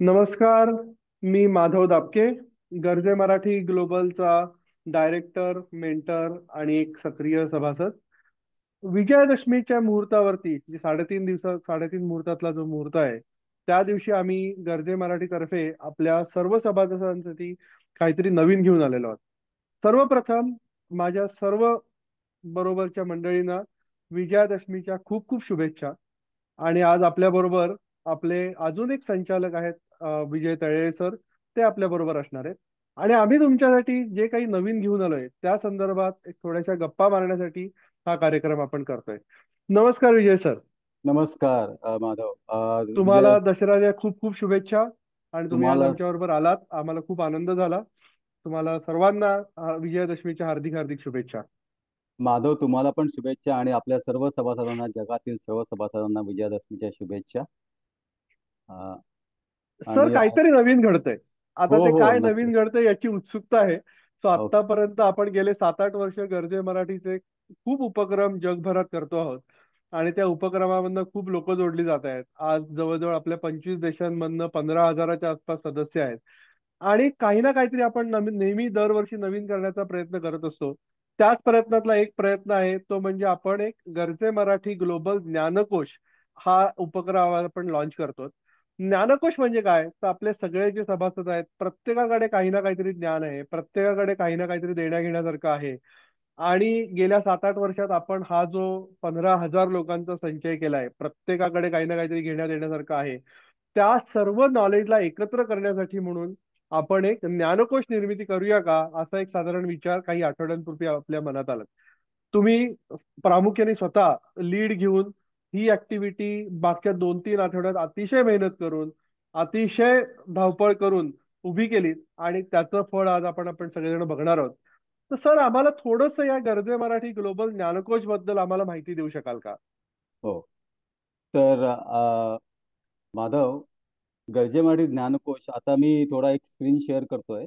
नमस्कार मी माधव दापके गरजे Marathi ग्लोबलचा director mentor आणि एक सक्रिय सभासद. विजयादशमीच्या मुहूर्तावरती जे साडेतीन दिवसात साडेतीन मुहूर्तातला जो मुहूर्त आहे त्या दिवशी आम्ही गरजे मराठीतर्फे आपल्या सर्व सभासदांसाठी काहीतरी नवीन घेऊन आलेलो आहोत. सर्वप्रथम माझ्या सर्व बरोबरच्या मंडळींना विजयादशमीच्या खूप खूप शुभेच्छा. आणि आज आपल्या बरोबर आपले अजून एक संचालक आहेत विजय तळे सर ते आपल्या बरोबर असणार आहेत. आणि आम्ही तुमच्यासाठी जे काही नवीन घेऊन आलोय त्या संदर्भात एक थोड्याशा गप्पा मारण्यासाठी हा कार्यक्रम आपण करतोय. नमस्कार विजय सर. नमस्कार माधव. तुम्हाला दसऱ्याच्या खूप खूप शुभेच्छा आणि तुम्ही आज आमच्या बरोबर आलात. आम्हाला खूप आनंद झाला. तुम्हाला सर्वांना विजयादशमीच्या हार्दिक हार्दिक शुभेच्छा. माधव तुम्हाला पण शुभेच्छा आणि आपल्या सर्व सभासदांना जगातील सर्व सभासदांना विजयादशमीच्या शुभेच्छा. सर काहीतरी नवीन घडतंय. आता हो, ते हो, काय नवीन घडतंय याची उत्सुकता आहे. सो आतापर्यंत आपण गेले सात आठ वर्ष गरजे मराठीचे खूप उपक्रम जगभरात करतो आहोत. आणि त्या उपक्रमामधनं खूप लोक जोडली जात आहेत. आज जवळजवळ आपल्या पंचवीस देशांमधनं पंधरा हजाराच्या आसपास सदस्य आहेत. आणि काही ना काहीतरी आपण नेहमी दरवर्षी नवीन करण्याचा प्रयत्न करत असतो. त्याच प्रयत्नातला एक प्रयत्न आहे तो म्हणजे आपण एक गरजे मराठी ग्लोबल ज्ञानकोश हा उपक्रम आपण लॉन्च करतो ज्ञानकोश म्हणजे काय? तर आपले सगळे जे सभासद आहेत प्रत्येकाकडे काही ना काहीतरी ज्ञान आहे. प्रत्येकाकडे काही ना काहीतरी देण्या घेण्यासारखं आहे. आणि गेल्या सात आठ वर्षात आपण हा जो पंधरा हजार लोकांचा संचय केलाय प्रत्येकाकडे काही ना काहीतरी घेण्यात येण्यासारखं आहे. त्या सर्व नॉलेजला एकत्र करण्यासाठी म्हणून आपण एक ज्ञानकोश निर्मिती करूया का? असा एक साधारण विचार काही आठवड्यांपूर्वी आपल्या मनात आला. तुम्ही प्रामुख्याने स्वतः लीड घेऊन ही ऍक्टिव्हिटी मागच्या दोन तीन आठवड्यात अतिशय मेहनत करून अतिशय धावपळ करून उभी केली आणि त्याचं फळ आज आपण आपण सगळेजण बघणार आहोत. तर सर आम्हाला थोडस या गरजे मराठी ग्लोबल ज्ञानकोशबद्दल आम्हाला माहिती देऊ शकाल का? हो. तर माधव गरजे मराठी ज्ञानकोश आता मी थोडा एक स्क्रीन शेअर करतोय.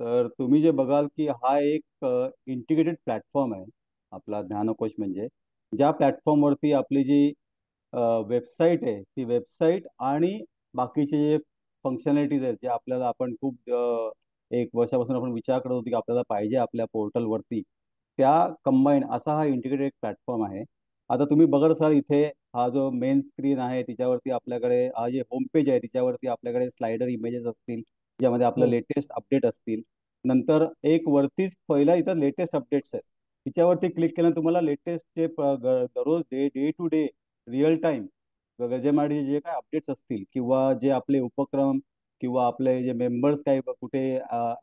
तर तुम्ही जे बघाल की हा एक इंटिग्रेटेड प्लॅटफॉर्म आहे आपला ज्ञानकोश म्हणजे. ज्या प्लॅटफॉर्मवरती आपली जी वेबसाईट आहे ती वेबसाईट आणि बाकीचे जे फंक्शनॅलिटीज आहेत जे आपल्याला आपण खूप एक वर्षापासून आपण विचार करत होतो की आपल्याला पाहिजे आपल्या पोर्टलवरती त्या कंबाईन असा हा इंटिग्रेटेड प्लॅटफॉर्म आहे. आता तुम्ही बघत असाल इथे हा जो मेन स्क्रीन आहे तिच्यावरती आपल्याकडे हा जे होम पेज आहे तिच्यावरती आपल्याकडे स्लायडर इमेजेस असतील ज्यामध्ये आपलं लेटेस्ट. अपडेट असतील. नंतर एक वरतीच पहिला इथं लेटेस्ट अपडेट्स आहेत. तिच्यावरती क्लिक केल्यानंतर तुम्हाला लेटेस्ट जे दररोज day day to day real time गजेमाडी जे काय अपडेट्स असतील किंवा जे आपले उपक्रम किंवा आपले जे मेंबर्स काही कुठे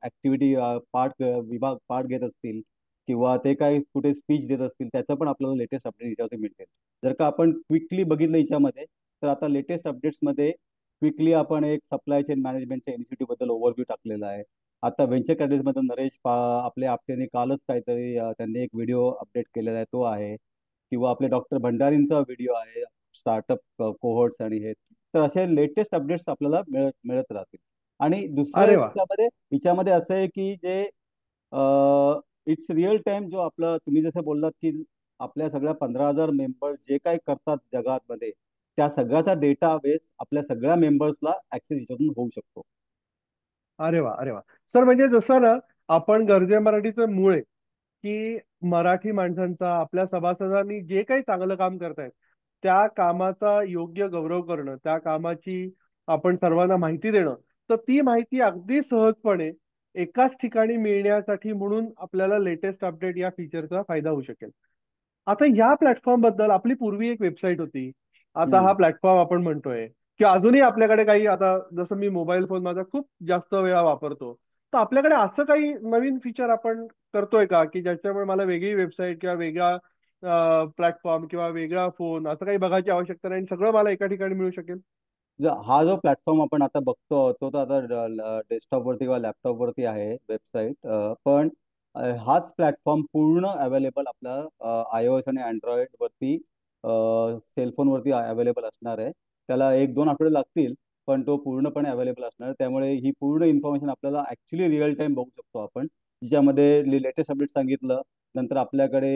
ऍक्टिव्हिटी पार्ट विभाग पार्ट घेत असतील किंवा ते काही कुठे स्पीच देत असतील त्याचं पण आपल्याला लेटेस्ट अपडेट याच्यावरती मिळते जर का आपण क्विकली बघितलं याच्यामध्ये तर आता लेटेस्ट अपडेट्समध्ये क्विकली आपण एक सप्लाय चेन मॅनेजमेंटच्या इनिशिएटिव्हबद्दल ओव्हरव्ह्यू टाकलेला आहे. आता वेंचरमध्ये नरेश पा आपले आपल्याने कालच काहीतरी त्यांनी एक व्हिडिओ अपडेट केलेला आहे तो आहे. किंवा आपले डॉक्टर भंडारींचा व्हिडिओ आहे स्टार्टअप कोहोर्ट्स आणि हे. तर असे लेटेस्ट अपडेट्स आपल्याला मिळत मिळत राहतील. आणि दुसऱ्या याच्यामध्ये याच्यामध्ये असं आहे की जे इट्स रिअल टाइम जो आपला तुम्ही जसं बोललात की आपल्या सगळ्या पंधरा हजार मेंबर्स जे काही करतात जगामध्ये त्या सगळ्याचा डेटा बेस आपल्या सगळ्या मेंबर्सला ऍक्सेस याच्यातून होऊ शकतो. अरे वा अरे वा. सर म्हणजे जसं ना आपण गरजे मराठीचं मूळ आहे की मराठी माणसांचा आपल्या सभासदांनी जे काही चांगलं काम करतायत त्या कामाचा योग्य गौरव करणं त्या कामाची आपण सर्वांना माहिती देणं तर ती माहिती अगदी सहजपणे एकाच ठिकाणी मिळण्यासाठी म्हणून आपल्याला लेटेस्ट अपडेट या फीचरचा फायदा होऊ शकेल. आता या प्लॅटफॉर्मबद्दल आपली पूर्वी एक वेबसाईट होती. आता हा प्लॅटफॉर्म आपण म्हणतोय. की अजूनही आपल्याकडे काही आता जसं मी मोबाईल फोन माझा खूप जास्त वेळा वापरतो तर आपल्याकडे असं काही नवीन फीचर आपण करतोय का? की ज्याच्यामुळे मला वेगळी वेबसाईट किंवा वेगळा प्लॅटफॉर्म किंवा वेगळा फोन असं काही बघायची आवश्यकता नाही सगळं मला एका ठिकाणी मिळू शकेल? हा जो प्लॅटफॉर्म आपण आता बघतो तो तर आता डेस्कटॉपवरती किंवा लॅपटॉपवरती आहे वेबसाईट पण हाच प्लॅटफॉर्म पूर्ण अवेलेबल आपला आयओएस आणि अँड्रॉइड वरती सेलफोनवरती अवेलेबल असणार आहे. त्याला एक दोन आठवडे लागतील पण तो पूर्णपणे अवेलेबल असणार. त्यामुळे ही पूर्ण इन्फॉर्मेशन आपल्याला ऍक्च्युली रिअल टाइम बघू शकतो आपण. ज्याच्यामध्ये लेटेस्ट अपडेट सांगितलं. नंतर आपल्याकडे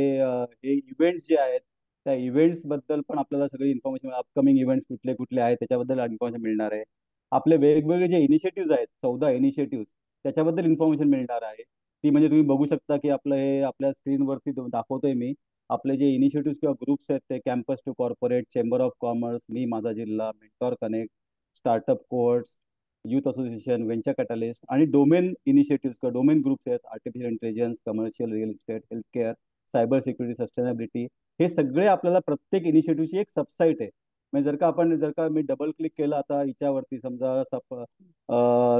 हे इव्हेंट्स जे आहेत त्या इव्हेंट्सबद्दल पण आपल्याला सगळी इन्फॉर्मेशन अपकमिंग इव्हेंट्स कुठले कुठले आहेत त्याच्याबद्दल इन्फॉर्मेशन मिळणार आहे. आपले वेगवेगळे जे इनिशिएटिव्ह आहेत चौदा इनिशिएटिव्ह त्याच्याबद्दल इन्फॉर्मेशन मिळणार आहे. ती म्हणजे तुम्ही बघू शकता की आपलं हे आपल्या स्क्रीनवरती दाखवतोय मी. आपले जे इनिशिएटिव्ह किंवा ग्रुप्स आहेत ते campus to corporate chamber of commerce मी माझा जिल्हा mentor connect startup cohorts youth association venture catalyst आणि डोमेन इनिशिएटिव्ह किंवा डोमेन ग्रुप्स आहेत artificial intelligence commercial real estate health care cyber security sustainability हे सगळे आपल्याला प्रत्येक इनिशिएटिव्हची एक सबसाईट आहे. म्हणजे जर का आपण जर का मी डबल क्लिक केलं आता हिच्यावरती समजा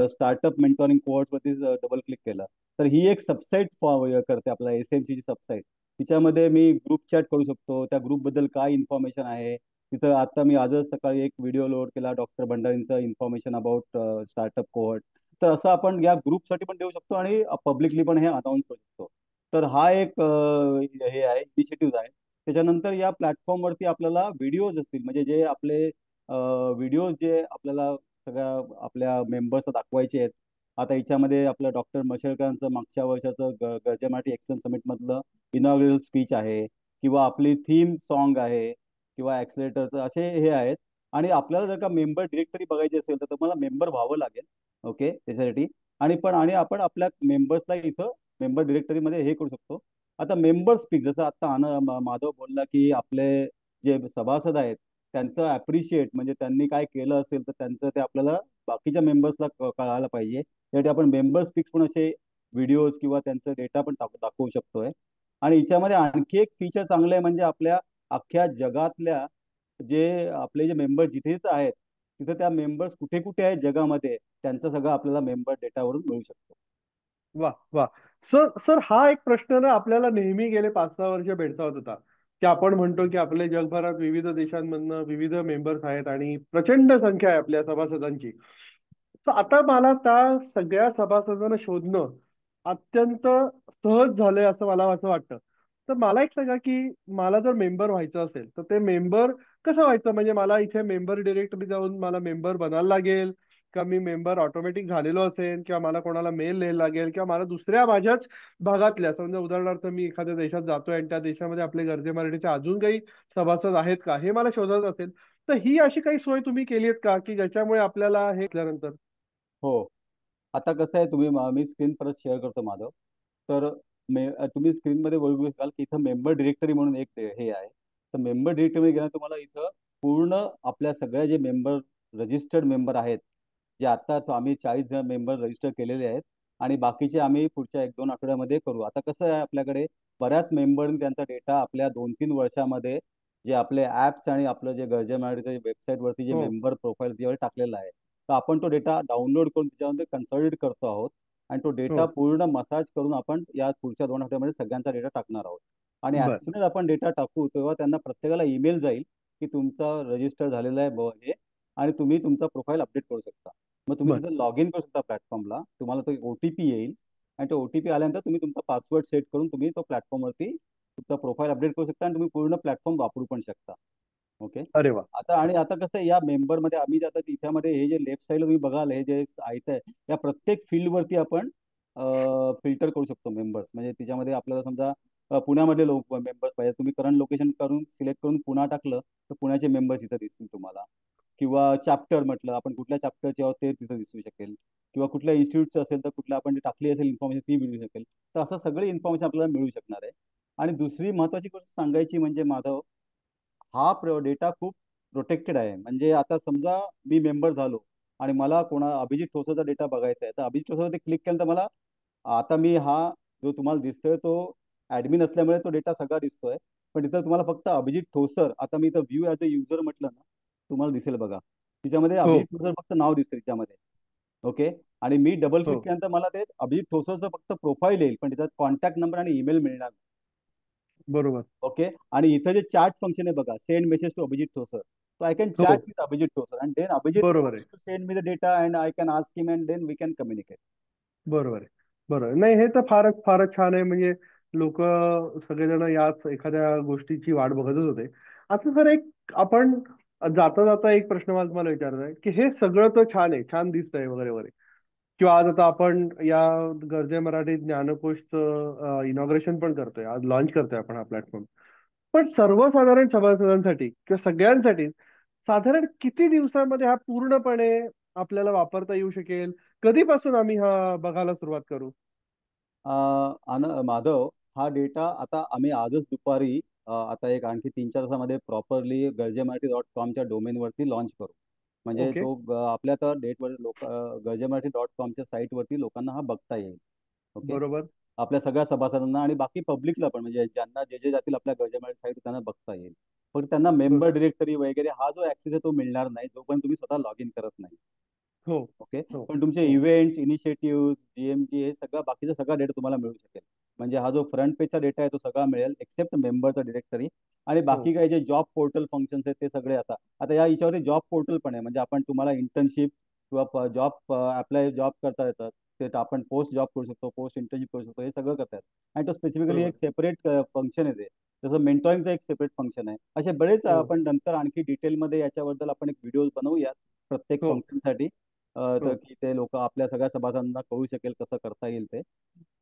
स्टार्टअप मेंटॉरिंग कोर्सवरती डबल क्लिक केलं तर ही एक सबसाईट करते आपला एस एम ची सबसाईट तिच्यामध्ये मी ग्रुप चॅट करू शकतो. त्या ग्रुपबद्दल काय इन्फॉर्मेशन आहे? तिथं आता मी आजच सकाळी एक व्हिडिओ लोड केला डॉक्टर भंडारींचा इन्फॉर्मेशन अबाउट स्टार्टअप कोहर्ट तर असं आपण या ग्रुपसाठी पण देऊ शकतो आणि पब्लिकली पण हे अनाऊन्स करू शकतो. तर हा एक हे आहे इनिशिएटिव्ह आहे. त्याच्यानंतर या प्लॅटफॉर्मवरती आपल्याला व्हिडिओज असतील. म्हणजे जे आपले व्हिडिओज जे आपल्याला सगळ्या आपल्या मेंबर्स दाखवायचे आहेत आता याच्यामध्ये आपलं डॉक्टर मशेळकरांचं मागच्या वर्षाचं गरजेमाटी एक्सन समिट मधलं इनॉग्रेल स्पीच आहे किंवा आपली थीम सॉन्ग आहे किंवा ॲक्सिलेटरचं असे हे आहेत. आणि आपल्याला जर का मेंबर डिरेक्टरी बघायची असेल तर तुम्हाला मेंबर व्हावं लागेल. ओके त्याच्यासाठी. आणि पण आणि आपण आपल्या मेंबर्सला इथं मेंबर डिरेक्टरीमध्ये हे करू शकतो. आता मेंबर स्पीक जसं आता आन माधव बोलला की आपले जे सभासद आहेत त्यांचं ॲप्रिशिएट म्हणजे त्यांनी काय केलं असेल तर त्यांचं ते आपल्याला बाकीच्या मेंबर्सला कळायला पाहिजे. त्यासाठी आपण मेंबर्स फिक्स पण असे व्हिडिओज किंवा त्यांचं डेटा पण दाखवू शकतोय. आणि याच्यामध्ये आणखी एक फीचर चांगलं आहे म्हणजे आपल्या अख्ख्या जगातल्या जे आपले जे मेंबर जिथे आहेत तिथे त्या मेंबर्स कुठे कुठे आहेत जगामध्ये त्यांचा सगळं आपल्याला मेंबर डेटावरून मिळू शकतो. वा वा सर सर हा एक प्रश्न ना आपल्याला नेहमी गेले पाच सहा वर्ष भेडसावत होता. की आपण म्हणतो की आपले जगभरात विविध देशांमधनं विविध मेंबर्स आहेत आणि प्रचंड संख्या आहे आपल्या सभासदांची. तर आता मला त्या सगळ्या सभासदांना शोधणं अत्यंत सहज झालंय असं मला असं वाटतं. तर मला एक सांगा की मला जर मेंबर व्हायचं असेल तर ते मेंबर कसं व्हायचं? म्हणजे मला इथे मेंबर डिरेक्टरी जाऊन मला मेंबर बनायला लागेल? का मी मेंबर ऑटोमॅटिक झालेलो असेल किंवा मला कोणाला मेल लिहायला लागेल किंवा मला दुसऱ्या माझ्याच भागातल्या समजा उदाहरणार्थ मी एखाद्या देशात जातोय आणि त्या देशामध्ये आपले गरजे मराठीचे अजून काही सभासद आहेत का हे मला शोधायचं असेल तर ही अशी काही सोय तुम्ही केली आहेत का की ज्याच्यामुळे आपल्याला हे केल्यानंतर हो. आता कसं आहे तुम्ही मी स्क्रीन परत शेअर करतो माधव तर मे तुम्ही स्क्रीनमध्ये बघू शकाल की इथं मेंबर डिरेक्टरी म्हणून एक हे आहे. तर मेंबर डिरेक्टरी गेला तुम्हाला इथं पूर्ण आपल्या सगळ्या जे मेंबर रजिस्टर्ड मेंबर आहेत जे आता आम्ही चाळीस जण मेंबर रजिस्टर केलेले आहेत. आणि बाकीचे आम्ही पुढच्या एक दोन आठवड्यामध्ये करू. आता कसं आहे आपल्याकडे बऱ्याच मेंबरनी त्यांचा डेटा आपल्या दोन तीन वर्षामध्ये जे आपले ऍप्स आणि आपलं जे गरजे वेबसाईट वेबसाईटवरती जे मेंबर प्रोफाईल त्यावर टाकलेलं आहे. तर आपण तो डेटा डाउनलोड करून त्याच्यामध्ये कन्सॉलिडेट करतो आहोत. आणि तो डेटा पूर्ण मसाज करून आपण या पुढच्या दोन आठवड्यामध्ये सगळ्यांचा डेटा टाकणार आहोत. आणि ऍज आपण डेटा टाकू तेव्हा त्यांना प्रत्येकाला ईमेल जाईल की तुमचा रजिस्टर झालेला आहे हे. आणि तुम्ही तुमचा प्रोफाईल अपडेट करू शकता. मग तुम्ही तिथे लॉग इन करू शकता प्लॅटफॉर्मला तुम्हाला तो ओटीपी येईल. आणि तो ओटीपी आल्यानंतर तुम्ही तुमचा पासवर्ड सेट करून तुम्ही तो प्लॅटफॉर्मवरती तुमचा प्रोफाईल अपडेट करू शकता आणि तुम्ही पूर्ण प्लॅटफॉर्म वापरू पण शकता. ओके अरे वा. आता आणि आता कसं या मेंबरमध्ये आम्ही आता तिच्यामध्ये हे जे लेफ्ट साईड तुम्ही बघाल हे जे आहेत या प्रत्येक फील्डवरती आपण फिल्टर करू शकतो मेंबर्स म्हणजे त्याच्यामध्ये आपल्याला समजा पुण्यामध्ये लोक मेंबर्स पाहिजे. तुम्ही करंट लोकेशन करून सिलेक्ट करून पुन्हा टाकलं तर पुण्याचे मेंबर्स इथं दिसतील तुम्हाला. किंवा चॅप्टर म्हटलं आपण कुठल्या चॅप्टरचे आहोत ते तिथं दिसू शकेल. किंवा कुठल्या इन्स्टिट्यूटचं असेल तर कुठल्या आपण टाकली असेल इन्फॉर्मेशन ती मिळू शकेल. तर असं सगळी इन्फॉर्मेशन आपल्याला मिळू शकणार आहे. आणि दुसरी महत्वाची गोष्ट सांगायची म्हणजे माधव हा डेटा खूप प्रोटेक्टेड आहे. म्हणजे आता समजा मी मेंबर झालो आणि मला कोणा अभिजित ठोसरचा डेटा बघायचा आहे. तर अभिजित ठोसरवरती क्लिक केलं तर मला आता मी हा जो तुम्हाला दिसतोय तो ऍडमिन असल्यामुळे तो डेटा सगळा दिसतोय. पण इथं तुम्हाला फक्त अभिजित ठोसर आता मी इथं व्ह्यू ॲज अ युजर म्हटलं ना तुम्हाला दिसेल बघा. तिच्यामध्ये अभिजित ठोसर फक्त नाव दिसतं त्याच्यामध्ये ओके? आणि मी डबल क्लिक केल्यानंतर मला ते अभिजित ठोसरचं फक्त प्रोफाईल येईल पण त्याच्यात कॉन्टॅक्ट नंबर आणि ईमेल मिळणार बरोबर. ओके? आणि इथं जे चॅट फंक्शन आहे बघा send message to Abhijit Thosar so I can chat with Abhijit Thosar and then Abhijit बरोबर send me the data and I can ask him and then we can communicate बरोबर आहे. बरोबर नाही हे तर फारच फारच छान आहे. म्हणजे लोक सगळेजण याच एखाद्या गोष्टीची वाट बघतच होते. आता सर एक आपण जाता जाता एक प्रश्न मला तुम्हाला विचारत आहे की हे सगळं तर छान आहे छान दिसतंय वगैरे वगैरे. किंवा आज आता आपण या गरजे मराठी ज्ञानकोशचं इनॉग्रेशन पण करतोय आज लॉन्च करतोय आपण हा प्लॅटफॉर्म पण सर्वसाधारण सभासदांसाठी किंवा सगळ्यांसाठी साधारण किती दिवसांमध्ये हा पूर्णपणे आपल्याला वापरता येऊ शकेल? कधीपासून आम्ही हा बघायला सुरुवात करू? माधव हा डेटा आता आम्ही आजच दुपारी आता एक आणखी तीन चार तासामध्ये प्रॉपरली गरजे मराठी डॉट कॉमच्या डोमेनवरती लॉन्च करू. म्हणजे ओके. तो आपल्या तर डेटवर लोक गरजे मराठी डॉट कॉमच्या साईटवरती लोकांना हा बघता येईल. ओके? बरोबर. आपल्या सगळ्या सभासदांना आणि बाकी पब्लिकला पण म्हणजे ज्यांना जे जे जातील आपल्या गरजे मराठी साईट त्यांना बघता येईल. फक्त त्यांना मेंबर बर डिरेक्टरी वगैरे हा जो ऍक्सेस आहे तो मिळणार नाही जोपर्यंत तुम्ही स्वतः लॉग इन करत नाही. हो. ओके? हो. पण तुमचे हो. इव्हेंट्स इनिशिएटिव्ह जीएमजी हे सगळं बाकीचा सगळा डेटा तुम्हाला मिळू शकेल. म्हणजे हा जो फ्रंट पेजचा डेटा आहे तो सगळा मिळेल एक्सेप्ट मेंबरचा डिरेक्टरी आणि हो. बाकी काही जे जॉब पोर्टल फंक्शन्स आहेत ते सगळे आता. आता या याच्यावरती जॉब पोर्टल पण आहे. म्हणजे आपण तुम्हाला इंटर्नशिप किंवा जॉब अप्लाय जॉब करता येतात. ते आपण पोस्ट जॉब करू शकतो पोस्ट इंटर्नशिप करू शकतो हे सगळं करतात आणि तो स्पेसिफिकली एक सेपरेट फंक्शन आहे ते. जसं मेंटॉरिंगचं एक सेपरेट फंक्शन आहे. असे बरेच हो. आपण नंतर आणखी डिटेलमध्ये याच्याबद्दल आपण एक व्हिडिओ बनवूयात प्रत्येक फंक्शनसाठी हो तर की ते लोक आपल्या सगळ्या सभासदांना कळू शकेल कसं करता येईल ते.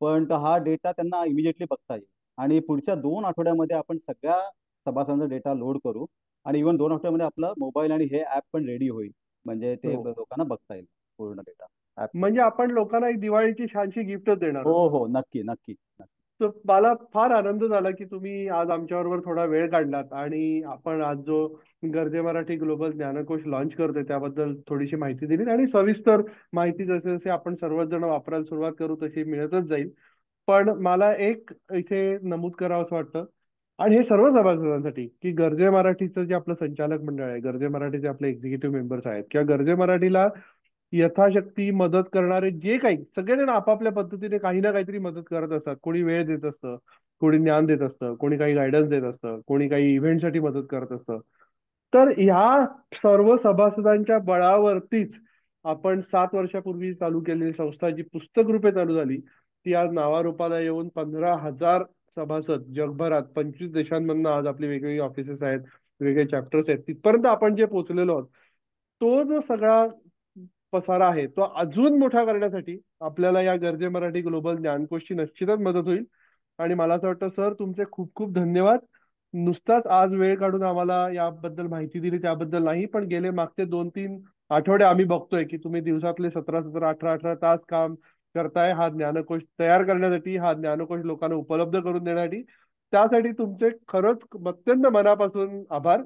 पण हा डेटा त्यांना इमिजिएटली बघता येईल. आणि पुढच्या दोन आठवड्यामध्ये आपण सगळ्या सभासदांचा डेटा लोड करू. आणि इव्हन दोन आठवड्यामध्ये आपलं मोबाईल आणि हे ऍप पण रेडी होईल. म्हणजे ते हो. लोकांना बघता येईल पूर्ण डेटा. म्हणजे आपण लोकांना एक दिवाळीची छानशी गिफ्टच देणार. हो हो. नक्की नक्की नक्की. तर मला फार आनंद झाला की तुम्ही आज आमच्याबरोबर थोडा वेळ काढलात आणि आपण आज जो गरजे मराठी ग्लोबल ज्ञानकोश लॉन्च करतोय त्याबद्दल थोडीशी माहिती दिली आणि सविस्तर माहिती जसे जसे आपण सर्वच जण वापरायला सुरुवात करू तशी मिळतच जाईल. पण मला एक इथे नमूद करावं असं वाटतं आणि हे सर्व सभासदांसाठी की गरजे मराठीचं जे आपलं संचालक मंडळ आहे गरजे मराठीचे आपले एक्झिक्युटिव्ह मेंबर्स आहेत किंवा गरजे मराठीला यथाशक्ती मदत करणारे जे काही सगळेजण आपापल्या पद्धतीने काही ना काहीतरी मदत करत असतात. कोणी वेळ देत असतं कोणी ज्ञान देत असतं कोणी काही गायडन्स देत असतं कोणी काही इव्हेंटसाठी मदत करत असतं. तर ह्या सर्व सभासदांच्या बळावरतीच आपण सात वर्षापूर्वी चालू केलेली संस्था जी पुस्तक रूपे चालू झाली ती आज नावारूपाला येऊन पंधरा हजार सभासद जगभरात पंचवीस देशांमधनं आज आपली वेगवेगळी ऑफिसेस आहेत वेगळे चॅप्टर्स आहेत. तिथपर्यंत आपण जे पोहोचलेलो आहोत तो जो सगळा पसारा आहे. तो अजून मोठा करण्यासाठी आपल्याला या गरजे मराठी ग्लोबल ज्ञानकोशची निश्चितच मदत होईल. आणि मला असं वाटतं सर तुमचे खूप खूप धन्यवाद. नुसताच आज वेळ काढून आम्हाला याबद्दल माहिती दिली त्याबद्दल नाही पण गेले मागचे दोन तीन आठवडे आम्ही बघतोय की तुम्ही दिवसातले सतरा सतरा अठरा अठरा तास काम करताय. हा ज्ञानकोश तयार करण्यासाठी हा ज्ञानकोश लोकांना उपलब्ध करून देण्यासाठी. त्यासाठी तुमचे खरंच अत्यंत मनापासून आभार.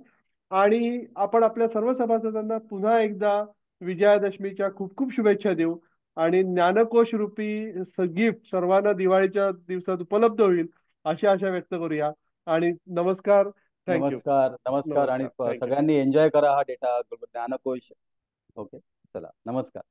आणि आपण आपल्या सर्व सभासदांना पुन्हा एकदा विजयादशमीच्या खूप खूप शुभेच्छा देऊ. आणि ज्ञानकोश रूपी गिफ्ट सर्वांना दिवाळीच्या दिवसात उपलब्ध होईल अशी आशा व्यक्त करूया. आणि नमस्कार. थँक्यू नमस्कार नमस्कार. आणि सगळ्यांनी एन्जॉय करा हा डेटा. ज्ञानकोश. ओके चला. नमस्कार.